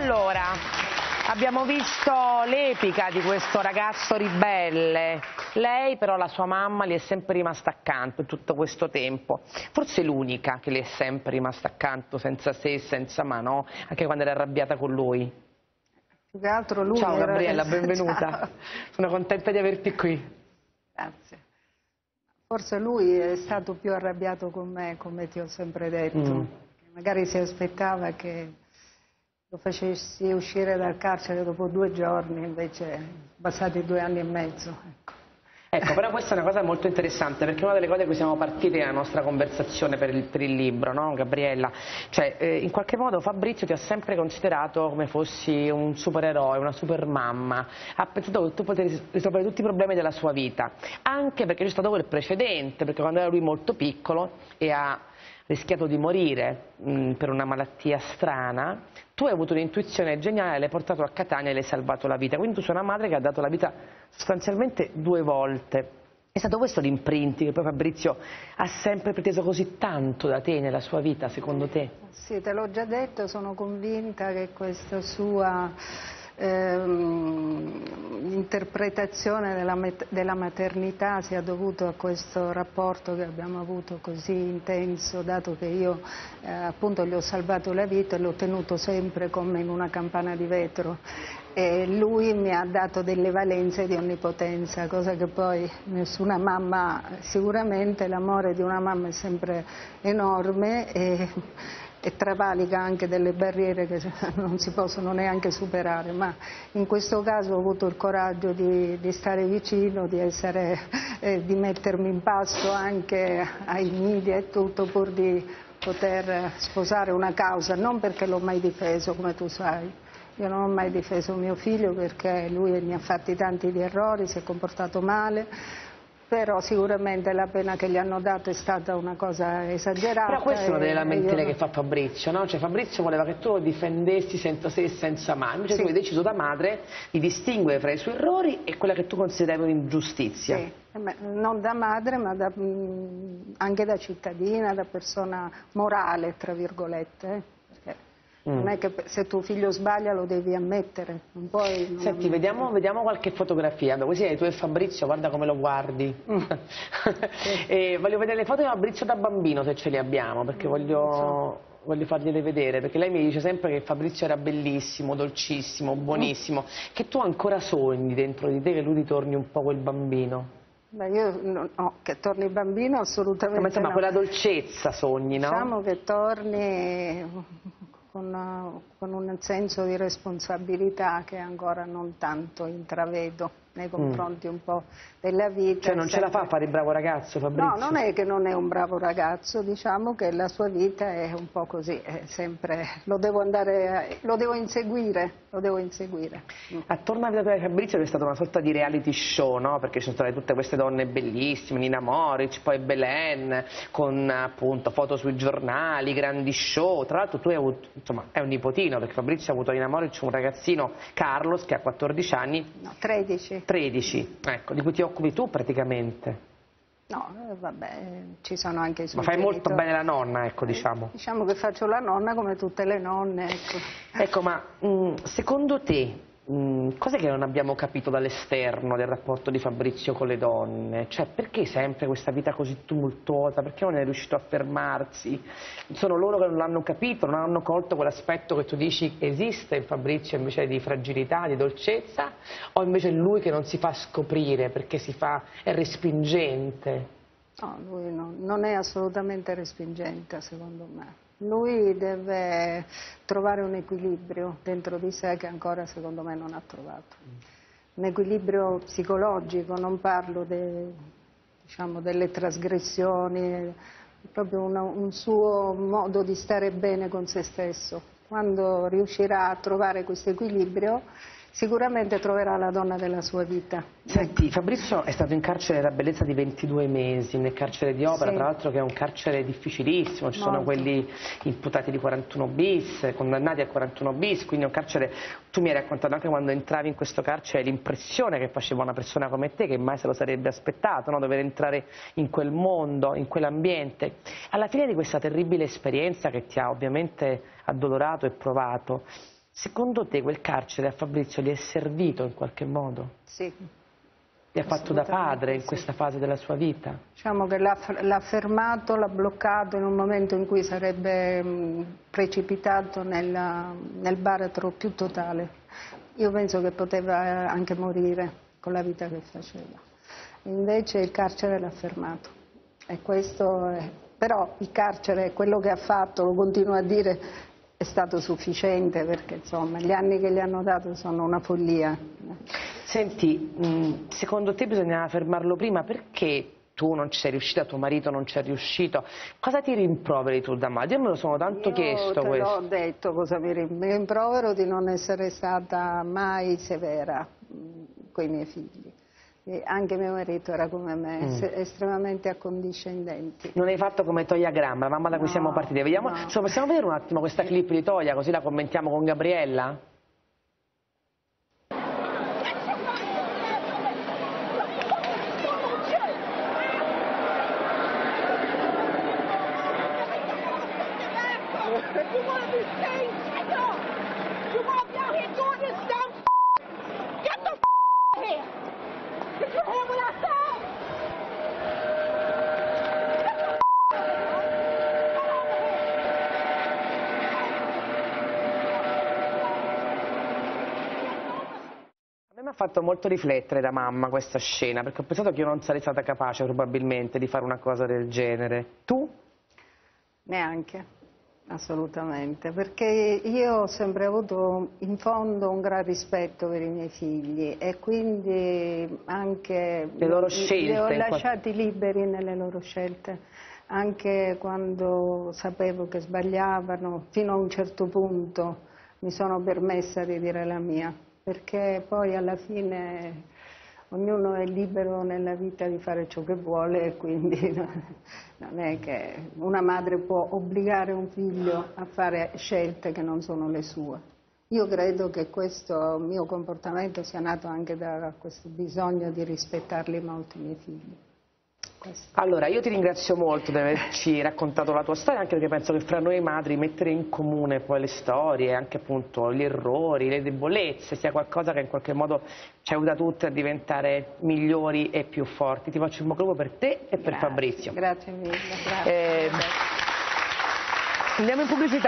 Allora, abbiamo visto l'epica di questo ragazzo ribelle. Lei però, la sua mamma, gli è sempre rimasta accanto tutto questo tempo. Forse l'unica che le è sempre rimasta accanto, senza se e senza ma, no? Anche quando era arrabbiata con lui. Più che altro lui Ciao era- Gabriella, benvenuta. Ciao. Sono contenta di averti qui. Grazie. Forse lui è stato più arrabbiato con me, come ti ho sempre detto. Mm. Magari si aspettava che lo facessi uscire dal carcere dopo due giorni, invece passati due anni e mezzo. ecco. Ecco, però questa è una cosa molto interessante perché una delle cose da cui siamo partiti nella nostra conversazione per il, per il libro, no Gabriella? Cioè, eh, in qualche modo Fabrizio ti ha sempre considerato come fossi un supereroe, una supermamma, ha pensato che tu potevi risolvere tutti i problemi della sua vita, anche perché c'è stato quel precedente, perché quando era lui molto piccolo e ha rischiato di morire mh, per una malattia strana, tu hai avuto un'intuizione geniale, l'hai portato a Catania e le hai salvato la vita. Quindi tu sei una madre che ha dato la vita sostanzialmente due volte. È stato questo l'imprinting che poi Fabrizio ha sempre preteso così tanto da te nella sua vita, secondo te? Sì, te l'ho già detto, sono convinta che questa sua ehm, interpretazione della, della maternità sia dovuta a questo rapporto che abbiamo avuto così intenso, dato che io eh, appunto gli ho salvato la vita e l'ho tenuto sempre come in una campana di vetro. E lui mi ha dato delle valenze di onnipotenza, cosa che poi nessuna mamma, sicuramente l'amore di una mamma è sempre enorme e, e travalica anche delle barriere che non si possono neanche superare, ma in questo caso ho avuto il coraggio di, di stare vicino, di, essere, eh, di mettermi in pasto anche ai media e tutto pur di poter sposare una causa, non perché l'ho mai difeso come tu sai. Io non ho mai difeso mio figlio perché lui mi ha fatti tanti di errori, si è comportato male, però sicuramente la pena che gli hanno dato è stata una cosa esagerata. Però questa è una delle lamentele io- che fa Fabrizio, no? Cioè Fabrizio voleva che tu lo difendessi senza se e senza ma, invece Sì. tu hai deciso da madre di distinguere fra i suoi errori e quella che tu consideravi un'ingiustizia. Sì, eh non da madre ma da, mm, anche da cittadina, da persona morale, tra virgolette. Mm. Non è che se tuo figlio sbaglia lo devi ammettere, non puoi... non Senti, ammettere. vediamo, vediamo qualche fotografia. Beh, Così tu e Fabrizio, guarda come lo guardi. Mm. e voglio vedere le foto di Fabrizio da bambino, se ce le abbiamo, perché Mm, voglio, voglio fargliele vedere. Perché lei mi dice sempre che Fabrizio era bellissimo, dolcissimo, buonissimo. Che tu ancora sogni dentro di te che lui ritorni un po' quel bambino. Beh, io no, no, che torni bambino assolutamente Ma insomma, no. quella dolcezza sogni, no? Diciamo che torni con, con un senso di responsabilità che ancora non tanto intravedo nei confronti un po' della vita. Mm. Cioè non ce la fa a sempre- fare il bravo ragazzo, Fabrizio? No, non è che non è un bravo ragazzo, diciamo che la sua vita è un po' così, è sempre, lo devo andare, lo devo inseguire, lo devo inseguire. Mm. Attorno alla vita di Fabrizio c'è stata una sorta di reality show, no? Perché ci sono state tutte queste donne bellissime, Nina Moric, poi Belen, con appunto foto sui giornali, grandi show. Tra l'altro tu hai avuto, insomma, è un nipotino, perché Fabrizio ha avuto a Nina Moric un ragazzino, Carlos, che ha 14 anni, No, 13. 13, ecco, di cui ti occupi tu praticamente. No, vabbè, ci sono anche i Ma fai molto bene la nonna, ecco, diciamo. Diciamo che faccio la nonna come tutte le nonne, ecco. Ecco, ma mh, secondo te mh, cos'è che non abbiamo capito dall'esterno del rapporto di Fabrizio con le donne? Cioè, perché sempre questa vita così tumultuosa? Perché non è riuscito a fermarsi? Sono loro che non l'hanno capito, non hanno colto quell'aspetto che tu dici esiste in Fabrizio invece di fragilità, di dolcezza? O invece è lui che non si fa scoprire perché fa, è respingente? No, lui no- non è assolutamente respingente, secondo me. Lui deve trovare un equilibrio dentro di sé che ancora, secondo me, non ha trovato. Un equilibrio psicologico, non parlo de- diciamo, delle trasgressioni, proprio una- un suo modo di stare bene con se stesso. Quando riuscirà a trovare questo equilibrio, sicuramente troverà la donna della sua vita. Senti, Fabrizio è stato in carcere la bellezza di 22 mesi, nel carcere di Opera, Sì. tra l'altro che è un carcere difficilissimo, ci sono Molto. quelli imputati di 41 bis, condannati a 41 bis, quindi è un carcere, tu mi hai raccontato anche quando entravi in questo carcere l'impressione che faceva una persona come te, che mai se lo sarebbe aspettato, no? dover entrare in quel mondo, in quell'ambiente. Alla fine di questa terribile esperienza che ti ha ovviamente addolorato e provato, Secondo te quel carcere a Fabrizio gli è servito in qualche modo? Sì. Gli ha fatto da padre in questa fase della sua vita? Diciamo che l'ha fermato, l'ha bloccato in un momento in cui sarebbe mh, precipitato nella, nel baratro più totale. Io penso che poteva anche morire con la vita che faceva. Invece il carcere l'ha fermato. E questo è... Però il carcere, quello che ha fatto, lo continuo a dire, è stato sufficiente perché insomma gli anni che gli hanno dato sono una follia. Senti, secondo te bisognava fermarlo prima perché tu non ci sei riuscita, tuo marito non ci è riuscito, cosa ti rimproveri tu da madre? Io me lo sono tanto Io chiesto te questo. ho detto cosa mi rimprovero di non essere stata mai severa con i miei figli. E anche mio marito era come me, mm. estremamente accondiscendenti. Non hai fatto come Toia Gram, la mamma da cui no, siamo partiti. Vediamo, no. insomma, possiamo vedere un attimo questa clip di Toia, così la commentiamo con Gabriella? Mi ha fatto molto riflettere da mamma questa scena, perché ho pensato che io non sarei stata capace probabilmente di fare una cosa del genere. Tu? Neanche. Assolutamente, perché io ho sempre avuto in fondo un gran rispetto per i miei figli e quindi anche le loro scelte, li ho lasciati liberi nelle loro scelte, anche quando sapevo che sbagliavano, fino a un certo punto mi sono permessa di dire la mia, perché poi alla fine ognuno è libero nella vita di fare ciò che vuole e quindi non è che una madre può obbligare un figlio a fare scelte che non sono le sue. Io credo che questo mio comportamento sia nato anche da questo bisogno di rispettarli molto i miei figli. Allora, io ti ringrazio molto di averci raccontato la tua storia, anche perché penso che fra noi madri mettere in comune poi le storie, anche appunto gli errori, le debolezze, sia qualcosa che in qualche modo ci aiuta tutti a diventare migliori e più forti. Ti faccio un bocca per te e grazie, per Fabrizio. Grazie mille. Grazie. Eh, andiamo in pubblicità.